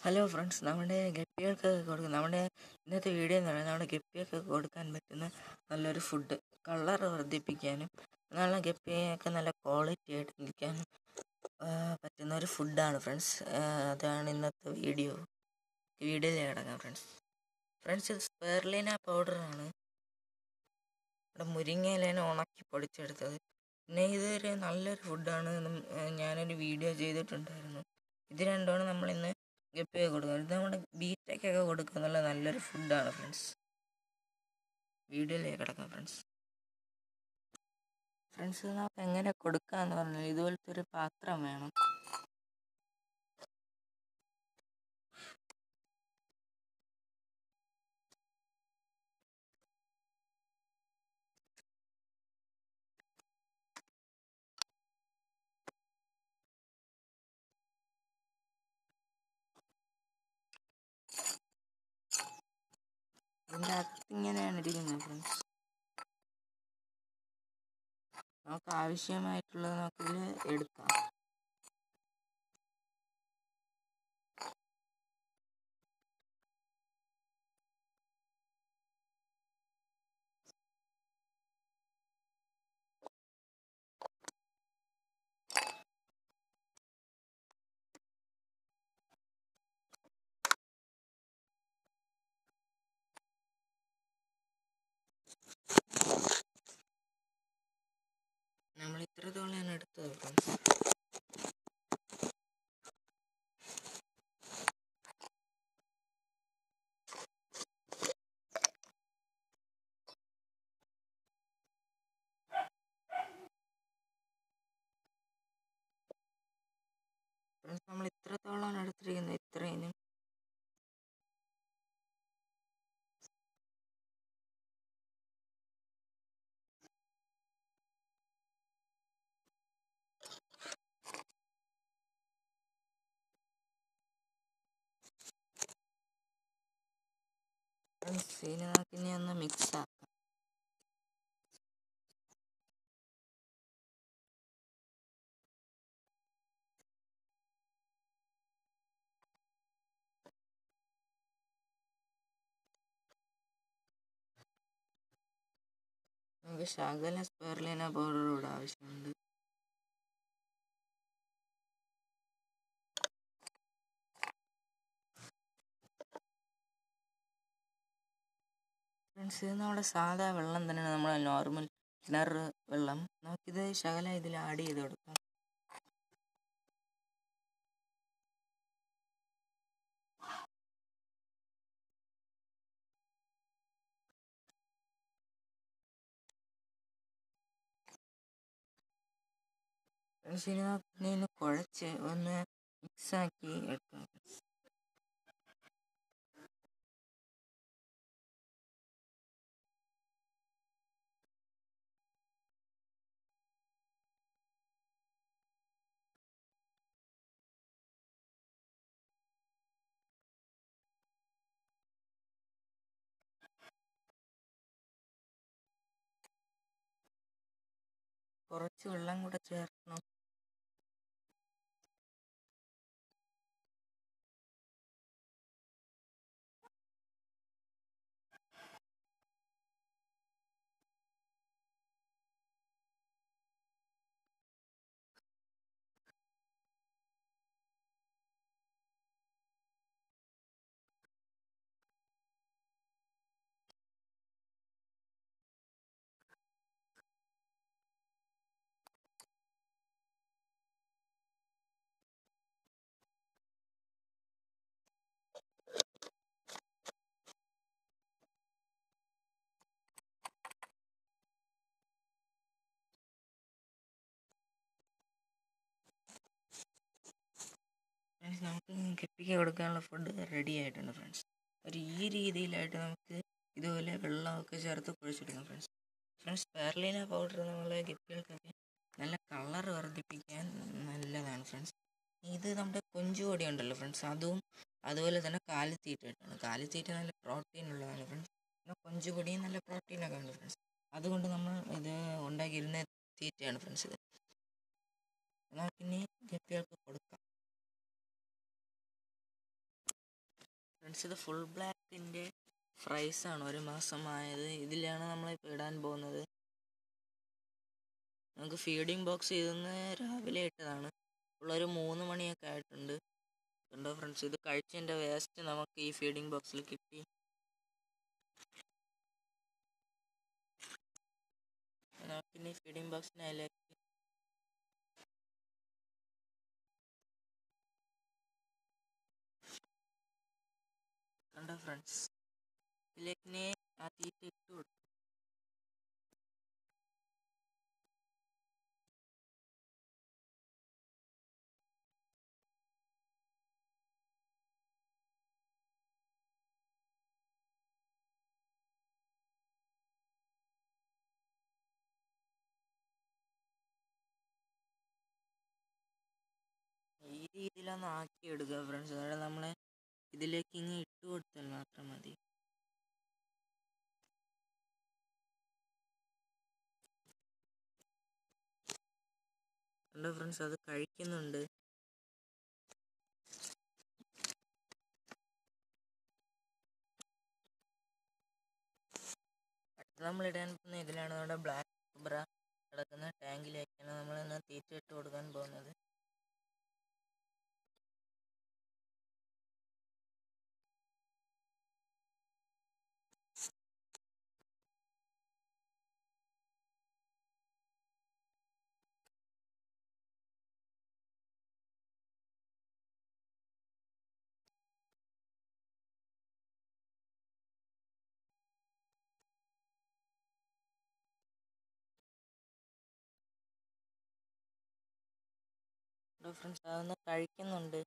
Hello friends നമ്മുടെ ഗപ്പികൾക്കൊക്കെ കൊടുക്കുന്ന നമ്മുടെ ഇന്നത്തെ വീഡിയോ എന്ന് പറയുന്നത് നമ്മുടെ ഗപ്പികൾക്ക് കൊടുക്കാൻ പറ്റുന്ന നല്ലൊരു ഫുഡ് കളർ വർദ്ധിപ്പിക്കാനും നല്ല ഗപ്പിയൊക്കെ നല്ല ക്വാളിറ്റി ആയിട്ട് നിൽക്കാനും പറ്റുന്ന ഒരു ഫുഡാണ് ഫ്രണ്ട്സ് അതാണ് ഇന്നത്തെ വീഡിയോ വീഡിയോയിൽ കിടക്കാം ഫ്രണ്ട്സ് ഫ്രണ്ട്സ് ഇത് സ്പെർലിന പൗഡറാണ് ഇവിടെ മുരിങ്ങയിലേനെ ഉണക്കി പൊടിച്ചെടുത്തത്. പിന്നെ ഇതൊരു നല്ലൊരു ഫുഡാണ് ഞാനൊരു വീഡിയോ ചെയ്തിട്ടുണ്ടായിരുന്നു. ഇത് രണ്ടുമാണ് നമ്മൾ ഇന്ന് ഗപ്പിയൊക്കെ കൊടുക്കുക ഇത് നമ്മുടെ ബീറ്റയ്ക്കൊക്കെ കൊടുക്കുന്നുള്ള നല്ലൊരു ഫുഡാണ് ഫ്രണ്ട്സ്. വീഡിയോയിലേക്ക് കിടക്കാം ഫ്രണ്ട്സ്. ഫ്രണ്ട്സ് നമുക്ക് എങ്ങനെ കൊടുക്കാന്ന് പറഞ്ഞാൽ ഇതുപോലത്തെ ഒരു പാത്രം വേണം. ഇങ്ങനെയാണ് ഇരിക്കുന്നത് ഫ്രണ്ട്സ് നമുക്ക് ആവശ്യമായിട്ടുള്ളത് നമുക്കിതിൽ എടുക്കാം നമ്മൾ ഇത്രത്തോളമാണ് എടുത്തത് ഫ്രണ്ട്സ് ഫ്രണ്ട്സ് നമ്മൾ ഇത്രത്തോളമാണ് എടുത്തിരിക്കുന്നത് ഇത്രയും സീനാക്കിനെ ഒന്ന് മിക്സ് ആക്കാം. ശകലം സ്പെർലിന കൂടെ ആവശ്യമുണ്ട്. ഫ്രണ്ട്സ് ഇത് നമ്മുടെ സാധാ വെള്ളം തന്നെയാണ് നമ്മുടെ നോർമൽ കിണർ വെള്ളം. നമുക്കിത് ശകലം ഇതിൽ ആഡ് ചെയ്ത് കൊടുക്കാം. ഫ്രണ്ട്സ് ഇനി നമുക്ക് ഇതിനെ കുഴച്ച് ഒന്ന് കുറച്ച് വെള്ളം കൂടെ ചേർക്കണം. നമുക്ക് കെട്ടിക്ക് കൊടുക്കാനുള്ള ഫുഡ് റെഡി ആയിട്ടുണ്ട് ഫ്രണ്ട്സ് ഒരു ഈ രീതിയിലായിട്ട് നമുക്ക് ഇതുപോലെ വെള്ളമൊക്കെ ചേർത്ത് കുഴിച്ചെടുക്കാം ഫ്രണ്ട്സ് ഫ്രണ്ട്സ് പേർലീന പൗഡർ നമ്മളെ ഗപ്പികൾക്കൊക്കെ നല്ല കളർ വർദ്ധിപ്പിക്കാൻ നല്ലതാണ് ഫ്രണ്ട്സ് ഇത് നമ്മുടെ കൊഞ്ചുപൊടി ഉണ്ടല്ലോ ഫ്രണ്ട്സ് അതും അതുപോലെ തന്നെ കാലിത്തീറ്റ ഇട്ടാണ്. കാലിത്തീറ്റ നല്ല പ്രോട്ടീൻ ഉള്ളതാണ് ഫ്രണ്ട്സ് പിന്നെ കൊഞ്ചുപൊടിയും നല്ല പ്രോട്ടീനൊക്കെ ഉണ്ട് ഫ്രണ്ട്സ് അതുകൊണ്ട് നമ്മൾ ഇത് ഉണ്ടാക്കിയിരുന്ന തീറ്റയാണ് ഫ്രണ്ട്സ് ഇത്. എന്നാൽ പിന്നെ ഗപ്പികൾക്ക് കൊടുക്കാം. ഫ്രണ്ട്സ് ഇത് ഫുൾ ബ്ലാക്കിന്റെ ആണ്. ഒരു മാസമായത്. ഇതിലാണ് നമ്മളിപ്പോൾ ഇടാൻ പോകുന്നത്. നമുക്ക് ഫീഡിങ് ബോക്സ് ഇതൊന്ന് രാവിലെ ഇട്ടതാണ്. ഉള്ളൊരു മൂന്ന് മണിയൊക്കെ ആയിട്ടുണ്ട്. കണ്ടോ ഫ്രണ്ട്സ് ഇത് കഴിച്ചതിന്റെ വേസ്റ്റ് നമുക്ക് ഈ ഫീഡിങ് ബോക്സിൽ കിട്ടി. നമുക്കിനി ഫീഡിങ് ബോക്സിനെ അതിലേക്ക് ഫ്രണ്ട്സ് ഇതിലേക്ക് ആ തീറ്റ കൊടുക്കും ഈ രീതിയിലൊന്ന് ആക്കി എടുക്കുക ഫ്രണ്ട്സ് അതായത് നമ്മൾ ഇതിലേക്ക് ഇങ്ങ് ഇട്ട് കൊടുത്താൽ മാത്രം മതി. ഫ്രണ്ട്സ് അത് കഴിക്കുന്നുണ്ട്. നമ്മൾ ഇടാൻ പോകുന്ന ഇതിലാണ് നമ്മുടെ ബ്ലാക്ക് കൊബ്ര കിടക്കുന്ന ടാങ്കിലേക്കാണ് നമ്മൾ ഇന്ന് തീറ്റ ഇട്ട് കൊടുക്കാൻ പോകുന്നത്. ഫ്രണ്ട്സ് അതൊന്ന് കഴിക്കുന്നുണ്ട്.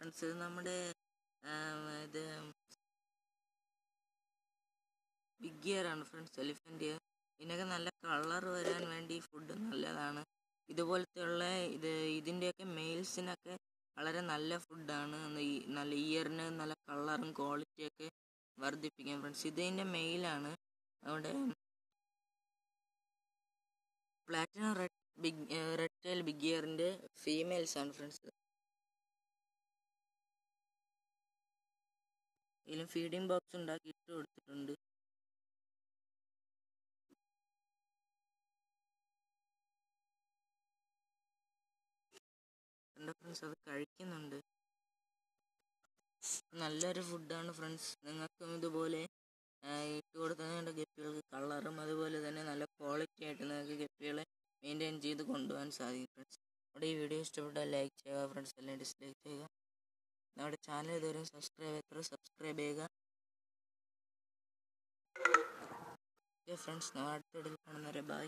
ഫ്രണ്ട്സ് ഇത് നമ്മുടെ ഇത് ബിഗ് ഇയർ ആണ് ഫ്രണ്ട്സ് എലിഫന്റ് ഇയർ ഇതിനൊക്കെ നല്ല കളർ വരാൻ വേണ്ടി ഫുഡ് നല്ലതാണ്. ഇതുപോലത്തെയുള്ള ഇത് ഇതിന്റെയൊക്കെ മെയിൽസിനൊക്കെ വളരെ നല്ല ഫുഡാണ്. നല്ല ഇയറിന് നല്ല കളറും ക്വാളിറ്റിയൊക്കെ വർദ്ധിപ്പിക്കാൻ ഫ്രണ്ട്സ് ഇതിന്റെ മെയിലാണ് അതുകൊണ്ട് platinum red big red tail big ഇയറിന്റെ females ആണ് ഫ്രണ്ട്സ് ഇതിലും ഫീഡിംഗ് ബോക്സ് ഉണ്ടാക്കി ഇട്ട് കൊടുത്തിട്ടുണ്ട്. ഫ്രണ്ട്സ് അത് കഴിക്കുന്നുണ്ട്. നല്ലൊരു ഫുഡാണ് ഫ്രണ്ട്സ്. നിങ്ങൾക്കും ഇതുപോലെ ഇട്ട് കൊടുത്തതുകൊണ്ട് ഗപ്പികൾക്ക് കളറും അതുപോലെ തന്നെ നല്ല ക്വാളിറ്റി ആയിട്ട് നിങ്ങൾക്ക് ഗപ്പികളെ മെയിന്റെയിൻ ചെയ്ത് കൊണ്ടുപോകാൻ സാധിക്കും ഫ്രണ്ട്സ്. നമ്മുടെ ഈ വീഡിയോ ഇഷ്ടപ്പെട്ടാൽ ലൈക്ക് ചെയ്യുക ഫ്രണ്ട്സ് എല്ലാം ഡിസ്ലൈക്ക് ചെയ്യുക. നമ്മുടെ ചാനൽ ഇതുവരെ സബ്സ്ക്രൈബ് എത്ര സബ്സ്ക്രൈബ് ചെയ്യുക. ഓക്കെ ഫ്രണ്ട്സ് നമ്മൾ അടുത്ത വീഡിയോയിൽ കാണുന്നവരെ ബൈ.